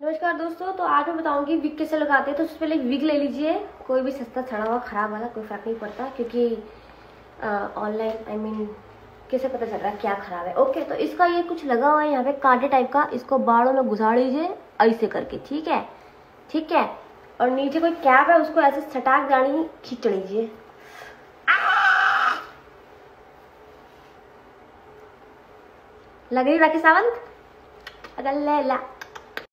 नमस्कार दोस्तों तो आज मैं बताऊँगी विग कैसे लगाते हैं। तो उससे पहले विग ले लीजिए। कोई भी सस्ता, सड़ा हुआ, खराब वाला, कोई फ़र्क नहीं पड़ता, क्योंकि ऑनलाइन आई मीन कैसे पता चल रहा है क्या खराब है। ओके तो इसका ये कुछ लगा हुआ है यहाँ पे, कांटे टाइप का। इसको बाड़ों में घुसा लीजिए, ऐसे करके, ठीक है? ठीक है? और नीचे कोई कैप है, उसको ऐसे सटाक जानी खींच लीजिए। लग रही राखी सावंत अगल ला